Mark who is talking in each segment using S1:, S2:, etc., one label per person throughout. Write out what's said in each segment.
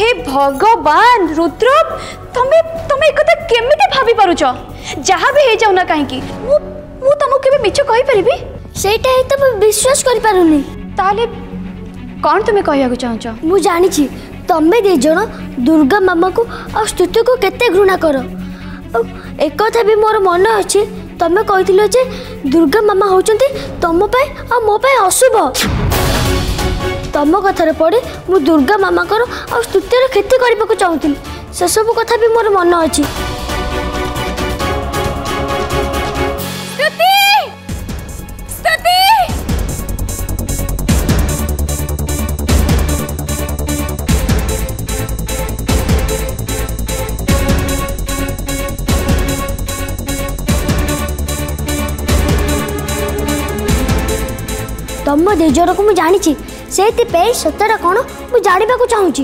S1: হে ভগবান রুদ্রব তুমি তুমি একথা কেমিতে ভাবি পারুছ যাহা বি হয়ে যাও না কাহিকি মু মু তোমাকে কেবে মিছ কই পারিবি
S2: সেইটা হে তুমি বিশ্বাস করি পারুনি
S1: তাহলে কোন তুমি কইয়াকু
S2: চাহুছ মু জানিছি তুমি দুই জন দুর্গা মামাকু আর স্তুতিকু কেতে ঘৃণা কর একথা বি মোর মনে আছে তুমি কইছিল যে দুর্গা মামা হচ্ছেন তোমা পাই আর মো পাই অশুভ ତମ କଥାରେ ପଡ଼ି ମୁଁ ଦୁର୍ଗା ମାମାଙ୍କର ଆଉ ସ୍ତୁତିର କ୍ଷତି କରିବାକୁ ଚାହୁଁଥିଲି ସେସବୁ କଥା ବି ମୋର ମନ ଅଛି ତମ ଦେଜରକୁ ମୁଁ ଜାଣିଛି ସେଇଥିପାଇଁ ସତଟା କ'ଣ ମୁଁ ଜାଣିବାକୁ ଚାହୁଁଛି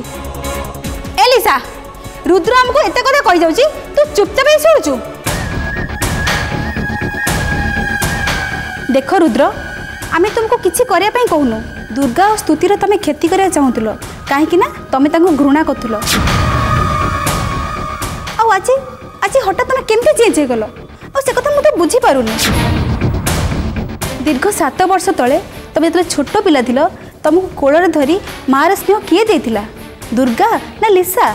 S3: ଏଲିସା ରୁଦ୍ର ଆମକୁ ଏତେ କଥା କହିଯାଉଛି ତୁ ଚୁପଚାପ ହେଇ ଶୁଣୁଛୁ ଦେଖ ରୁଦ୍ର ଆମେ ତୁମକୁ କିଛି କରିବା ପାଇଁ କହୁନୁ ଦୁର୍ଗା ଓ ସ୍ତୁତିର ତମେ କ୍ଷତି କରିବାକୁ ଚାହୁଁଥିଲ କାହିଁକି ନା ତମେ ତାଙ୍କୁ ଘୃଣା କରୁଥିଲ ଆଉ ଆଜି ଆଜି ହଠାତ୍ ତମେ କେମିତି ଚେଞ୍ଜ ହେଇଗଲ ଆଉ ସେ କଥା ମୁଁ ତ ବୁଝିପାରୁନି ଦୀର୍ଘ ସାତ ବର୍ଷ ତଳେ ତମେ ଯେତେବେଳେ ଛୋଟ ପିଲା ଥିଲ તમુ કોળરે ધરી મારસ્ન કે દેતીલા દુર્ગા ના લિસ્સા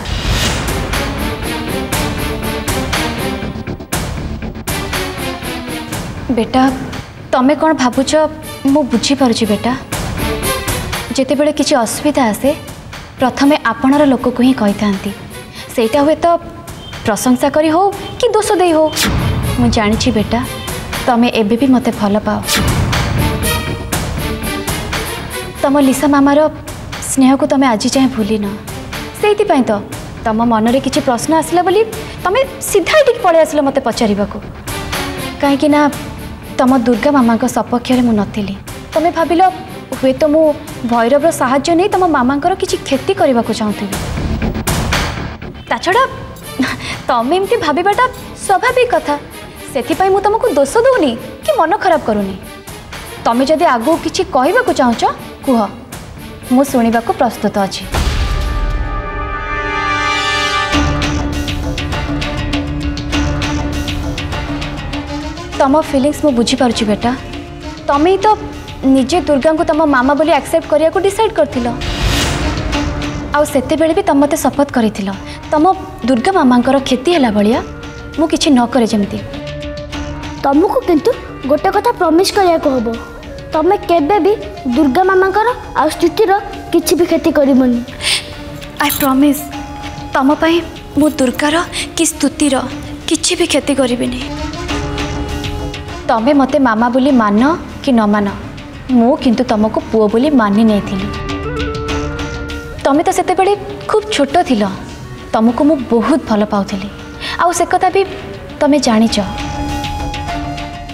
S3: બેટા
S1: તમે કોણ ભાભુ છો મો બુજી પરજી બેટા જેતે બેલે કીચી અસ્વિધા આસે પ્રથમે આપણર લોકો કો હી કહીતાંતી સેઈટા હોઈ તો પ્રશંસા કરી હો કે દોષ દેઈ હો હું જાણી છી બેટા તમે એબે ભી મતે ફળાપા ତମ ଲିସା ମାମାର ସ୍ନେହକୁ ତମେ ଆଜି ଯାଏଁ ଭୁଲିନ ସେଇଥିପାଇଁ ତ ତମ ମନରେ କିଛି ପ୍ରଶ୍ନ ଆସିଲା ବୋଲି ତମେ ସିଧା ଏଠିକି ପଳେଇ ଆସିଲ ମୋତେ ପଚାରିବାକୁ କାହିଁକି ନା ତମ ଦୁର୍ଗା ମାମାଙ୍କ ସପକ୍ଷରେ ମୁଁ ନଥିଲି ତମେ ଭାବିଲ ହୁଏତ ମୁଁ ଭୈରବର ସାହାଯ୍ୟ ନେଇ ତମ ମାମାଙ୍କର କିଛି କ୍ଷତି କରିବାକୁ ଚାହୁଁଥିଲି ତା ଛଡ଼ା ତମେ ଏମିତି ଭାବିବାଟା ସ୍ୱାଭାବିକ କଥା ସେଥିପାଇଁ ମୁଁ ତମକୁ ଦୋଷ ଦେଉନି କି ମନ ଖରାପ କରୁନି ତମେ ଯଦି ଆଗକୁ କିଛି କହିବାକୁ ଚାହୁଁଛ कह मु शुणा को प्रस्तुत अच्छी तम फिलिंगस मु बुझीपार बेटा तुम्हें तो निजे दुर्गा को तुम मामा बोली एक्सेप्ट करने को डिसाइड कर आते बड़े भी तुम मत शपथ कर तुम दुर्गा मामा क्षति है भाया मुझे न जमी
S2: तुमको कितु गोटे कथा प्रमिश करने को हम ତମେ କେବେ ବି ଦୁର୍ଗା ମାମାଙ୍କର ଆଉ ସ୍ଥିତିର କିଛି ବି କ୍ଷତି କରିବନି
S1: ଆଇ ପ୍ରମିସ୍ ତମ ପାଇଁ ମୁଁ ଦୁର୍ଗାର କି ସ୍ତୁତିର କିଛି ବି କ୍ଷତି କରିବିନି ତମେ ମୋତେ ମାମା ବୋଲି ମାନ କି ନ ମାନ ମୁଁ କିନ୍ତୁ ତମକୁ ପୁଅ ବୋଲି ମାନି ନେଇଥିଲି ତମେ ତ ସେତେବେଳେ ଖୁବ୍ ଛୋଟ ଥିଲ ତମକୁ ମୁଁ ବହୁତ ଭଲ ପାଉଥିଲି ଆଉ ସେ କଥା ବି ତମେ ଜାଣିଛ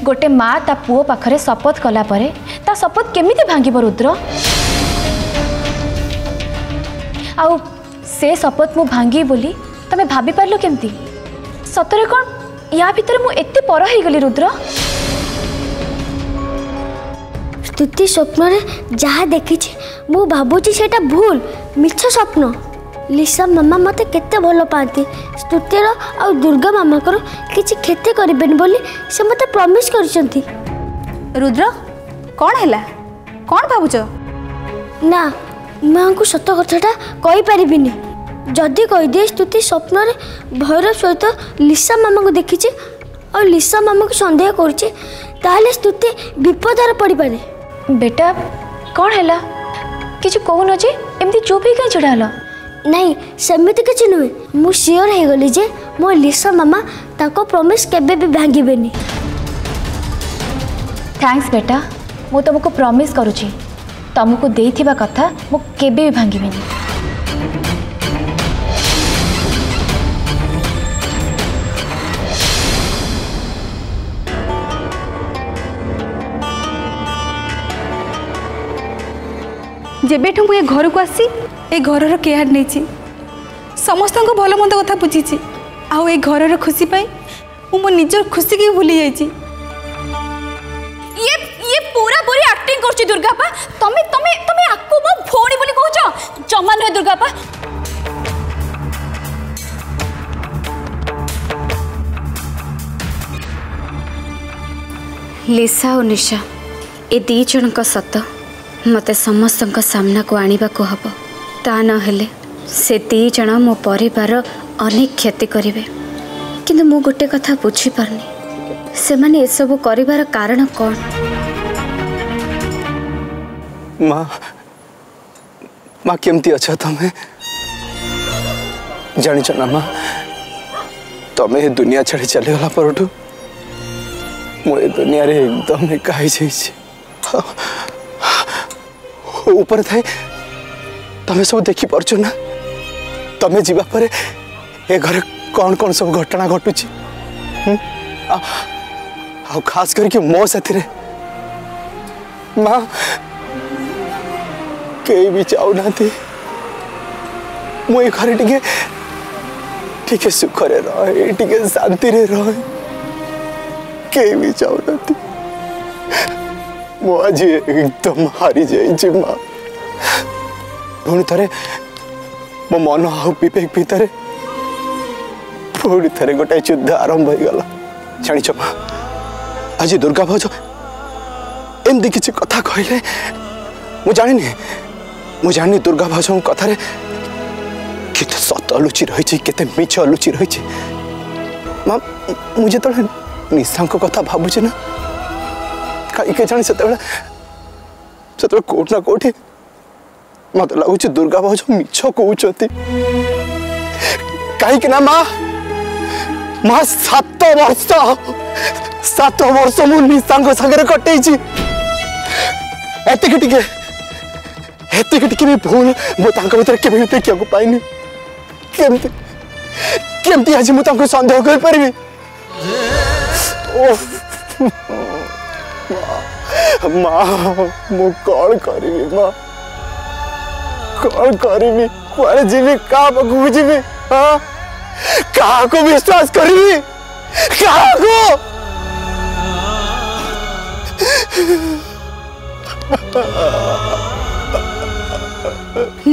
S1: ଗୋଟେ ମା ତା ପୁଅ ପାଖରେ ଶପଥ କଲା ପରେ তা শপথ কেমিতি ভাঙিব রুদ্র আউ সে শপথ মু ভাঙ্গি বলি তুমি ভাবি পারল কেমতি সতরে কোন ইয়া ভিতরে মু এতে পর হয়ে
S2: গলি রুদ্র ସ୍ତୁତି ସ୍ୱପ୍ନରେ ଯାହା ଦେଖିଛି ମୁଁ ଭାବୁଛି ସେଇଟା ଭୁଲ ମିଛ ସ୍ୱପ୍ନ ଲିସା ମାମା ମୋତେ କେତେ ଭଲ ପାଆନ୍ତି ସ୍ତୁତିର ଆଉ ଦୁର୍ଗା ମାମାଙ୍କର କିଛି କ୍ଷତି କରିବେନି ବୋଲି ସେ ମୋତେ ପ୍ରମିସ୍ କରିଛନ୍ତି
S3: ରୁଦ୍ର କ'ଣ ହେଲା କ'ଣ ଭାବୁଛ
S2: ନା ମାଙ୍କୁ ସତ କଥାଟା କହିପାରିବିନି ଯଦି କହିଦିଏ ସ୍ତୁତି ସ୍ୱପ୍ନରେ ଭୈରବ ସହିତ ଲିସା ମାମାଙ୍କୁ ଦେଖିଛି ଆଉ ଲିସା ମାମାକୁ ସନ୍ଦେହ କରୁଛି ତାହେଲେ ସ୍ତୁତି ବିପଦରେ ପଡ଼ିପାରେ
S1: ବେଟା କ'ଣ ହେଲା କିଛି କହୁନ ଯେ ଏମିତି ଚୁପ୍ ହେଇ କାହିଁ ଛିଡ଼ା ହେଲ
S2: ନାଇଁ ସେମିତି କିଛି ନୁହେଁ ମୁଁ ସିଓର ହେଇଗଲି ଯେ ମୋ ଲିସା ମାମା ତାଙ୍କ ପ୍ରମିସ୍ କେବେ ବି ଭାଙ୍ଗିବେନି
S1: ଥ୍ୟାଙ୍କସ୍ ବେଟା ମୁଁ ତୁମକୁ ପ୍ରମିସ୍ କରୁଛି ତୁମକୁ ଦେଇଥିବା କଥା ମୁଁ କେବେ ବି ଭାଙ୍ଗିବିନି
S3: ଯେବେଠୁ ମୁଁ ଏ ଘରକୁ ଆସି ଏ ଘରର କେୟାର ନେଇଛି ସମସ୍ତଙ୍କ ଭଲ ମନ୍ଦ କଥା ବୁଝିଛି ଆଉ ଏ ଘରର ଖୁସି ପାଇଁ ମୁଁ ମୋ ନିଜ ଖୁସିକି ଭୁଲି ଯାଇଛି
S1: କରୁଛି ଦୁର୍ଗାପା ତମେ ତମେ ତମେ ଆକୁ ମୋ ଭଉଣୀ ବୋଲି କହୁଛ ଜମା ନୁହେଁ ଦୁର୍ଗାପା
S4: ଲିସା ଓ ନିଶା ଏ ଦୁଇ ଜଣଙ୍କ ସତ ମୋତେ ସମସ୍ତଙ୍କ ସାମ୍ନାକୁ ଆଣିବାକୁ ହେବ ତା ନହେଲେ ସେ ଦୁଇ ଜଣ ମୋ ପରିବାର ଅନେକ କ୍ଷତି କରିବେ କିନ୍ତୁ ମୁଁ ଗୋଟେ କଥା ବୁଝିପାରୁନି ସେମାନେ ଏସବୁ କରିବାର କାରଣ କ'ଣ
S5: माँ माँ केमती अछ अच्छा तमें जाच ना माँ तमें तो दुनिया छाड़ी चलीगला पर दुनिया रे एकदम एका ऊपर थाए तमें सब देखी देखिपार ना तमें जापर ए घर कौन कौन सब घटना घटू आ खास करके मो साथी माँ କେହି ବି ଚାହୁଁନାହାନ୍ତି ମୁଁ ଏ ଘରେ ଟିକେ ଟିକେ ସୁଖରେ ରହେ ଟିକେ ଶାନ୍ତିରେ ରହେ କେହି ବି ଚାହୁଁନାହାନ୍ତି ମୁଁ ଆଜି ଏକଦମ ହାରିଯାଇଛି ମା ପୁଣି ଥରେ ମୋ ମନ ଆଉ ବିବେକ ଭିତରେ ପୁଣି ଥରେ ଗୋଟାଏ ଯୁଦ୍ଧ ଆରମ୍ଭ ହେଇଗଲା ଜାଣିଛ ମା ଆଜି ଦୁର୍ଗା ଭାଉଜ ଏମିତି କିଛି କଥା କହିଲେ ମୁଁ ଜାଣିନି ମୁଁ ଜାଣିନି ଦୁର୍ଗା ଭାଉଜଙ୍କ କଥାରେ କେତେ ସତ ଲୁଚି ରହିଛି କେତେ ମିଛ ଲୁଚି ରହିଛି ମା ମୁଁ ଯେତେବେଳେ ନିଶାଙ୍କ କଥା ଭାବୁଛି ନା କାହିଁ କେଜାଣି ସେତେବେଳେ ସେତେବେଳେ କୋଉଠି ନା କୋଉଠି ମତେ ଲାଗୁଛି ଦୁର୍ଗା ଭାଉଜ ମିଛ କହୁଛନ୍ତି କାହିଁକି ନା ମା ମା ସାତ ବର୍ଷ ସାତ ବର୍ଷ ମୁଁ ନିଶାଙ୍କ ସାଙ୍ଗରେ କଟେଇଛି ଏତିକି ଟିକେ ଏତେ ଟିକେ ବି ଭୁଲ ମୁଁ ତାଙ୍କ ଭିତରେ କେବେ ବି ଦେଖିବାକୁ ପାଇନି କେମିତି କେମିତି ଆଜି ମୁଁ ତାଙ୍କୁ ସନ୍ଦେହ କରିପାରିବି ମା ମୁଁ କ'ଣ କରିବି ମା କ'ଣ କରିବି କୁଆଡ଼େ ଯିବି କାହା ପାଖକୁ ଯିବି ହଁ କାହାକୁ ବିଶ୍ୱାସ କରିବି କାହାକୁ
S4: Ha ha
S5: ha.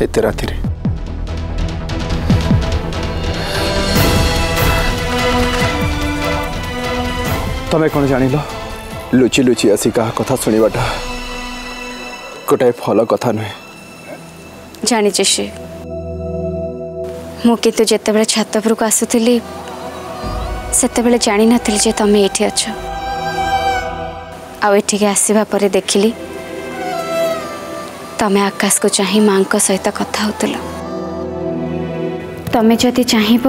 S5: लेते रहते रहे तमें कौन जान लुचि लुचि आसी क्या कथा शुणवाटा गोटे भल कथा नुहे
S4: ଜାଣିଛି ସେ ମୁଁ କିନ୍ତୁ ଯେତେବେଳେ ଛାତ ଉପରକୁ ଆସୁଥିଲି ସେତେବେଳେ ଜାଣିନଥିଲି ଯେ ତମେ ଏଇଠି ଅଛ ଆଉ ଏଠିକି ଆସିବା ପରେ ଦେଖିଲି तमें आकाश को
S5: चाह माँ सहित कथा तमें जदि चाहब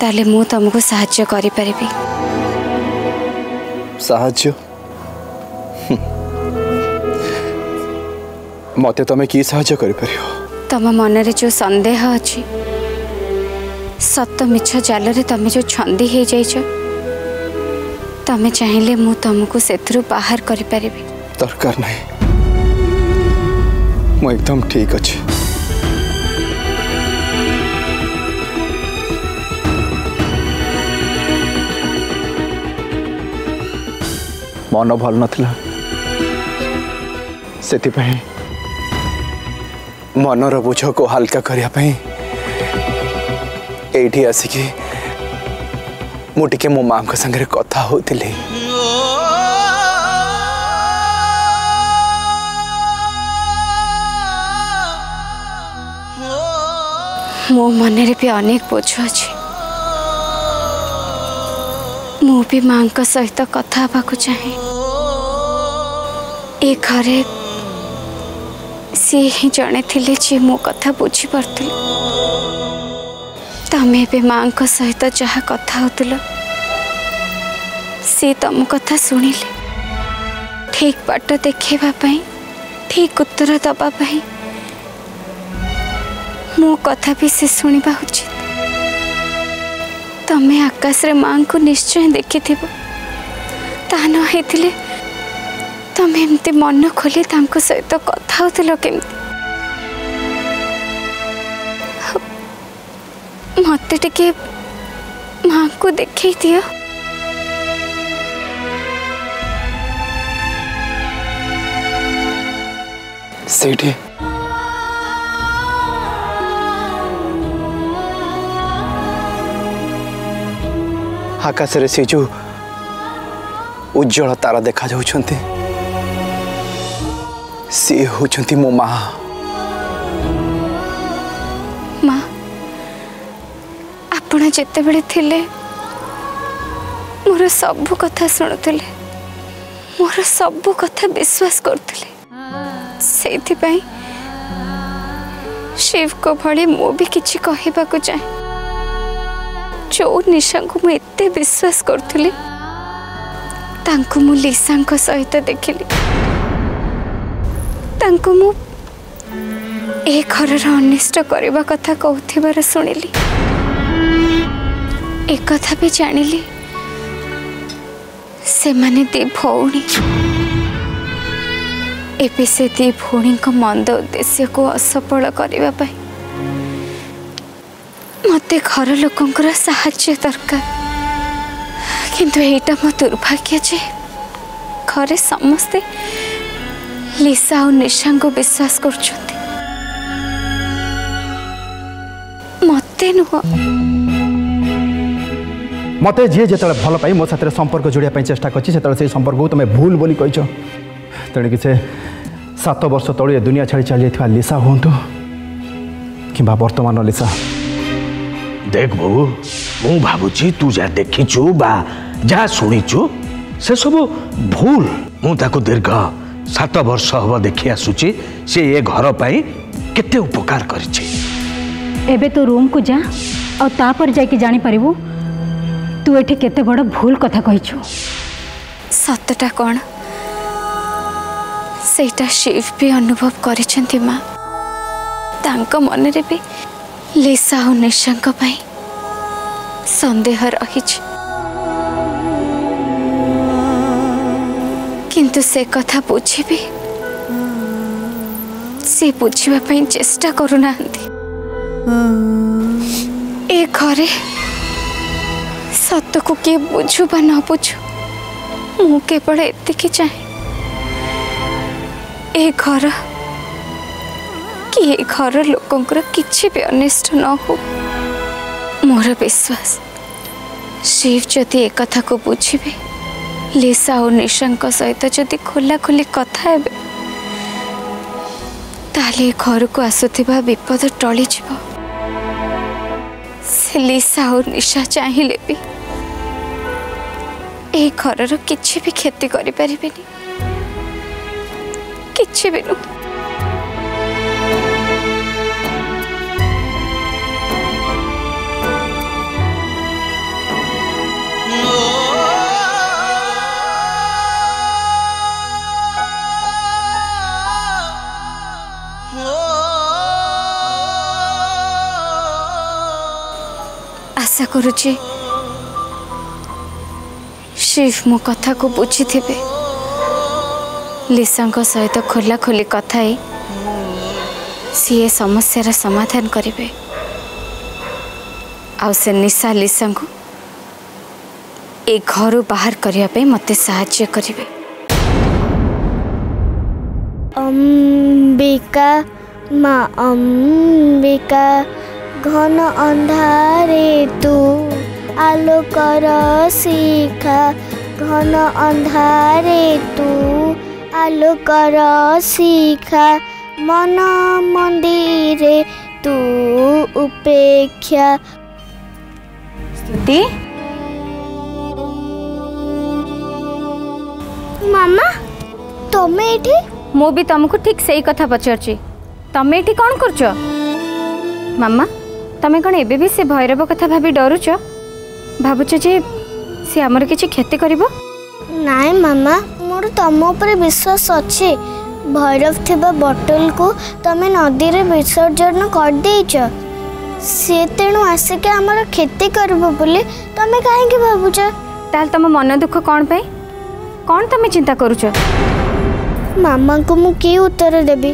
S4: ताले मु तुमको साज्य कर मत तुम कि साम मनरे जो संदेह अच्छे सत मिछ जाल तुम्हें जो छंदी
S5: हो जाइ तुम्हें चाहिए मुझे तुमको से बाहर करी दरकार नहीं मैं एकदम ठीक अच्छे मन भल ना से मनर बोझ को हाल्का करने
S4: आसिक मुझे मो मे कथा होली मो मन भी अनेक बोझ अच्छे मुझे माँ का सहित कथा को चाहे ये घर सी ही जड़े थे जी मो कथा बुझी पार्थी तमें माँ का सहित जहा कथा सी तम कथा शुणिले ठीक बाट देखापी ठीक उत्तर दवापी मो कथा भी से शुणा उचित तुम्हें आकाशे माँ को निश्चय देखी थोड़ी तुम्हें मन खोली सहित कथा कमी मत माँ को देख दि
S6: सेठी ଆକାଶରେ ସେ ଯେଉଁ ଉଜ୍ଜଳ ତାର ଦେଖାଯାଉଛନ୍ତି ସିଏ ହେଉଛନ୍ତି ମୋ ମା
S4: ଆପଣ ଯେତେବେଳେ ଥିଲେ ମୋର ସବୁ କଥା ଶୁଣୁଥିଲେ ମୋର ସବୁ କଥା ବିଶ୍ୱାସ କରୁଥିଲେ ସେଇଥିପାଇଁ ଶିବଙ୍କ ଭଳି ମୁଁ ବି କିଛି କହିବାକୁ ଚାହେଁ जो निशा को मुझे विश्वास करी लिशा सहित देखिली मु घर अनिष्ट करने कथा कहथबार शुणिली एक कथा भी जानिली से माने दी भी से दी भौणी मंद उद्देश्य को असफल करने ମୋତେ ଘର ଲୋକଙ୍କର ସାହାଯ୍ୟ ଦରକାର କିନ୍ତୁ ଏଇଟା ମୋ ଦୁର୍ଭାଗ୍ୟ ଯେ ଘରେ ସମସ୍ତେ ଲିସା ଆଉ ନିଶାଙ୍କୁ ବିଶ୍ୱାସ କରୁଛନ୍ତି ମୋତେ ନୁହଁ
S5: ମୋତେ ଯିଏ ଯେତେବେଳେ ଭଲ ପାଇ ମୋ ସାଥିରେ ସମ୍ପର୍କ ଯୋଡ଼ିବା ପାଇଁ ଚେଷ୍ଟା କରିଛି ସେତେବେଳେ ସେଇ ସମ୍ପର୍କକୁ ତୁମେ ଭୁଲ ବୋଲି କହିଛ ତେଣିକି ସେ ସାତ ବର୍ଷ ତଳେ ଏ ଦୁନିଆ ଛାଡ଼ି ଚାଲିଯାଇଥିବା ଲିସା ହୁଅନ୍ତୁ କିମ୍ବା ବର୍ତ୍ତମାନ ଲିସା
S7: দেখ বাবু ମୁଁ ଭାବୁଛି ତୁ ଯାହା ଦେଖିଛୁ ବା ଯାହା ଶୁଣିଛୁ ସେସବୁ ଭୁଲ ମୁଁ ତାକୁ ଦୀର୍ଘ ସାତ ବର୍ଷ ହେବ ଦେଖି ଆସୁଛି ସେ ଏ ଘର ପାଇଁ କେତେ ଉପକାର କରିଛି
S3: ଏବେ ତୁ ରୁମ୍କୁ ଯା ଆଉ ତାପରେ ଯାଇକି ଜାଣିପାରିବୁ ତୁ ଏଠି କେତେ ବଡ଼ ଭୁଲ କଥା କହିଛୁ
S4: ସତଟା କ'ଣ ସେଇଟା ଶିବ ବି ଅନୁଭବ କରିଛନ୍ତି ମା ତାଙ୍କ ମନରେ ବି लिसा और निशंक सन्देह रही कि से कथा बुझे से बुझाप चेष्टा करूना घरे सत को किए बुझु बा न बुझु मुवल एत चाहे ए घर କି ଏ ଘର ଲୋକଙ୍କର କିଛି ବି ଅନିଷ୍ଟ ନ ହଉ ମୋର ବିଶ୍ୱାସ ଶିବ ଯଦି ଏ କଥାକୁ ବୁଝିବେ ଲିସା ଓ ନିଶାଙ୍କ ସହିତ ଯଦି ଖୋଲାଖୋଲି କଥା ହେବେ ତାହେଲେ ଏ ଘରକୁ ଆସୁଥିବା ବିପଦ ଟଳିଯିବ ସେ ଲିସା ଓ ନିଶା ଚାହିଁଲେ ବି ଏହି ଘରର କିଛି ବି କ୍ଷତି କରିପାରିବେନି କିଛି ବି ନୁହଁ ଆଶା କରୁଛି ଶିଫ୍ ମୋ କଥାକୁ ବୁଝିଥିବେ ଲିସାଙ୍କ ସହିତ ଖୋଲାଖୋଲି କଥା ହେଇ ସିଏ ସମସ୍ୟାର ସମାଧାନ କରିବେ ଆଉ ସେ ନିଶା ଲିସାଙ୍କୁ ଏ ଘରୁ ବାହାର କରିବା ପାଇଁ ମୋତେ ସାହାଯ୍ୟ କରିବେ
S8: ଅମ୍ବିକା ମା घना अन्धारे तू आलोक र सिका घना अन्धारे तू आलोक र सिका मन
S3: मन्दिरे
S8: तू उपेक्षा स्तुति
S3: मम्मा तमेटी मोबी तमको ठीक सही कथा पच्चरछि तमेटी कोन करछो मामा ତମେ କ'ଣ ଏବେ ବି ସେ ଭୈରବ କଥା ଭାବି ଡରୁଛ ଭାବୁଛ ଯେ ସେ ଆମର କିଛି କ୍ଷତି କରିବ
S8: ନାଇଁ ମାମା ମୋର ତମ ଉପରେ ବିଶ୍ୱାସ ଅଛି ଭୈରବ ଥିବା ବଟଲକୁ ତମେ ନଦୀରେ ବିସର୍ଜନ କରିଦେଇଛ ସେ ତେଣୁ ଆସିକି ଆମର କ୍ଷତି କରିବ ବୋଲି ତମେ କାହିଁକି ଭାବୁଛ
S3: ତାହେଲେ ତମ ମନ ଦୁଃଖ କ'ଣ ପାଇଁ
S9: କ'ଣ ତମେ ଚିନ୍ତା କରୁଛ
S8: ମାମାଙ୍କୁ ମୁଁ କି ଉତ୍ତର ଦେବି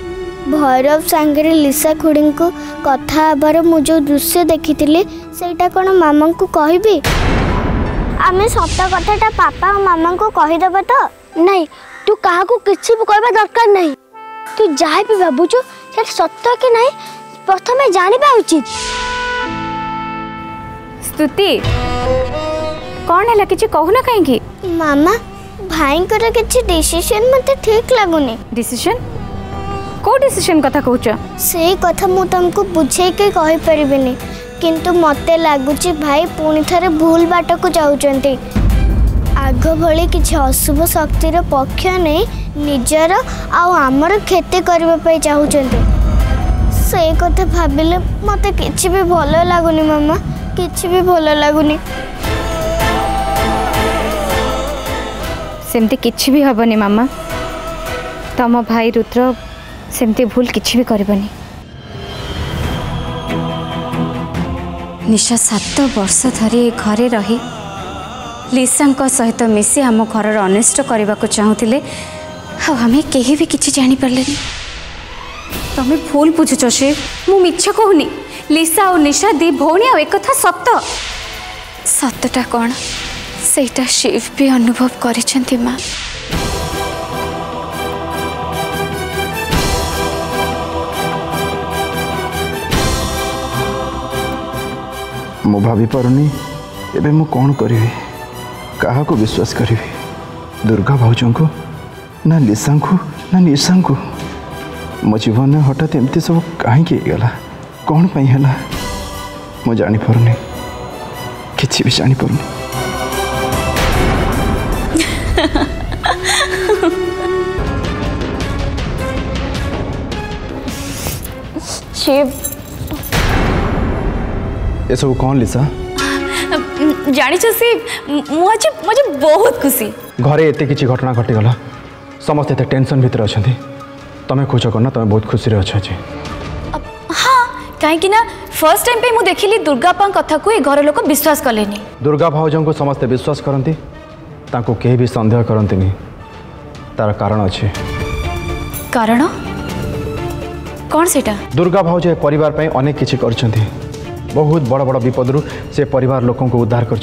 S8: ଭୈରବ ସାଙ୍ଗରେ ଲିସା ଖୁଡ଼ିଙ୍କୁ କଥା ହେବାର ମୁଁ ଯେଉଁ ଦୃଶ୍ୟ ଦେଖିଥିଲି ସେଇଟା କ'ଣ ମାମାଙ୍କୁ କହିବି ଆମେ ସତ କଥାଟା ପାପା ଆଉ ମାମାଙ୍କୁ କହିଦେବା ତ ନାଇଁ ତୁ କାହାକୁ କିଛି ବି କହିବା ଦରକାର ନାହିଁ ତୁ ଯାହା ବି ଭାବୁଛୁ ସେଟା ସତ କି ନାହିଁ ପ୍ରଥମେ ଜାଣିବା ଉଚିତ
S9: ସ୍ତୁତି କ'ଣ ହେଲା କିଛି କହୁନା କାହିଁକି
S8: ମାମା ଭାଇଙ୍କର କିଛି ଡିସିସନ୍ ମୋତେ ଠିକ୍ ଲାଗୁନି
S9: ଡିସିସନ୍ কেউ ডিসিশন
S8: কথা কৌছ সেই কথা মু তোমাকে বুঝাইকি কহিপারিবিনি কিন্তু মতে লাগুছি ভাই পুনি থরে ভুল বাটকু যাচ্ছেন আগ ভি কিছু অশুভ শক্তির পক্ষ নেই নিজের আমার ক্ষতি করা চাহুন সেই কথা ভাবিলে মতো কিছু বি ভালো লাগুনি মামা কিছু বি ভালো লাগুনি
S9: সেমতি কিছু বি হবনি মামা তম ভাই রুদ্র ସେମିତି ଭୁଲ କିଛି ବି କରିବନି
S4: ନିଶା ସାତ ବର୍ଷ ଧରି ଏ ଘରେ ରହି ଲିସାଙ୍କ ସହିତ ମିଶି ଆମ ଘରର ଅନିଷ୍ଟ କରିବାକୁ ଚାହୁଁଥିଲେ ଆଉ ଆମେ କେହି ବି କିଛି ଜାଣିପାରିଲେନି ତମେ ଭୁଲ ବୁଝୁଛ ସେ ମୁଁ ମିଛ କହୁନି ଲିସା ଆଉ ନିଶା ଦି ଭଉଣୀ ଆଉ ଏକଥା ସତ ସତଟା କ'ଣ ସେଇଟା ଶିବ ବି ଅନୁଭବ କରିଛନ୍ତି ମା'
S5: मु भाभी एबे मु कौन करी का विश्वास करी दुर्गा भाज को ना लिशा को ना निशा को मो जीवन में हठात एमती सब कहीं कौन पाई है
S1: मुझिपार
S5: नहीं कि जानपर
S1: शिव ये सब कौन लिसा जानी सी मुझे
S5: मुझे बहुत खुशी घर एत कि घटना घटीगला समस्त ये टेनसन भितर अच्छा तुम्हें खोज कर ना तुम बहुत
S1: खुशी अच्छे अच्छे हाँ कहीं फर्स्ट टाइम पे मुझे देख ली दुर्गा कथ को ये
S5: घर लोक विश्वास कले दुर्गा भाजन को समस्ते विश्वास करती कह भी सन्देह
S1: करती तार कारण
S5: अच्छे कारण कौन सीटा दुर्गा भाज परनेक कि करती बहुत बड़ बड़ विपद से पर लोक उद्धार कर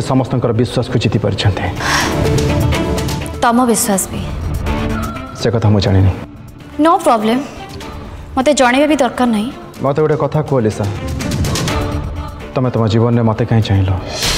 S5: समस्त विश्वास को जीति पार तम
S1: विश्वास भी से
S5: कथा मुझे जानी नो
S1: प्रॉब्लम मत जन भी दरकार नहीं मत
S5: गोटे कथा कह लिशा तुम तुम जीवन में मत कहीं चाहल